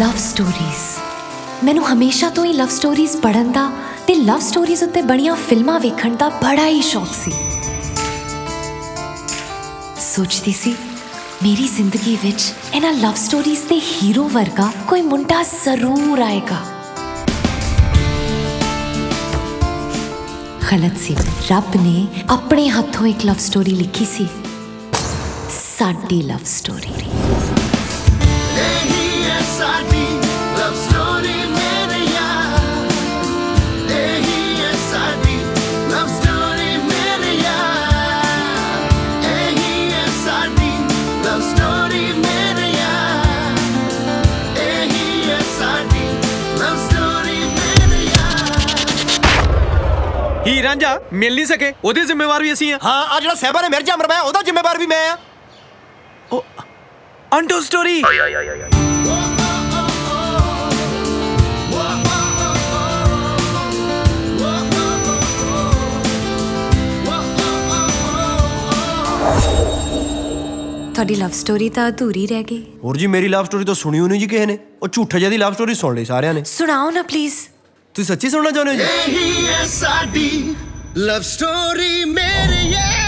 ਲਵ stories ਮੈਨੂੰ ਹਮੇਸ਼ਾ ਤੋਂ ਹੀ ਲਵ ਸਟੋਰੀਜ਼ ਪੜ੍ਹਨ ਦਾ ਤੇ ਲਵ ਸਟੋਰੀਜ਼ ਉੱਤੇ ਬੜੀਆਂ ਫਿਲਮਾਂ ਵੇਖਣ ਦਾ ਬੜਾ ਹੀ ਸ਼ੌਕ ਸੀ। ਸੋਚਦੀ ਸੀ, ਮੇਰੀ ਜ਼ਿੰਦਗੀ ਵਿੱਚ ਇਹਨਾਂ ਲਵ ਸਟੋਰੀਜ਼ ਦੇ ਹੀਰੋ ਵਰਗਾ ਕੋਈ ਮੁੰਡਾ ਜ਼ਰੂਰ ਆਏਗਾ। ਗਲਤ ਸੀ। ਰੱਬ ਨੇ ਆਪਣੇ ਹੱਥੋਂ ਇੱਕ ਲਵ ਸਟੋਰੀ ਲਿਖੀ ਸੀ। ਸਾਡੀ ਲਵ ਸਟੋਰੀ ਹੀ ਰਾਂਝਾ ਮਿਲ ਨਹੀਂ ਸਕੇ ਉਹਦੇ ਜ਼ਿੰਮੇਵਾਰ ਵੀ ਅਸੀਂ ਆ। ਹਾਂ ਆ ਜਿਹੜਾ ਸਹਿਬਾ ਨੇ ਮਿਰਜ਼ਾ ਮਰਵਾਇਆ ਉਹਦਾ ਜ਼ਿੰਮੇਵਾਰ ਵੀ ਮੈਂ ਆ। ਅੰਟੋ ਸਟੋਰੀ ਤੁਹਾਡੀ ਲਵ ਸਟੋਰੀ ਤਾਂ ਅਧੂਰੀ ਰਹਿ ਗਈ। ਹੋਰ ਜੀ ਮੇਰੀ ਲਵ ਸਟੋਰੀ ਤਾਂ ਸੁਣੀ ਹੋਣੀ ਜੀ ਕਿਸੇ ਨੇ। ਉਹ ਝੂਠੇ ਜਿਹੀ ਲਵ ਸਟੋਰੀ ਸੁਣ ਲਈ ਸਾਰਿਆਂ ਨੇ। ਸੁਣਾਓ ਨਾ ਪਲੀਜ਼ ਤੁਸੀਂ ਸੱਚੀ ਸੁਣਨਾ ਚਾਹੁੰਦੇ ਹੋ ਜੀ? ਇਹੀ ਹੈ ਸਾਡੀ ਲਵ ਸਟੋਰੀ ਮੇਰੀ ਹੈ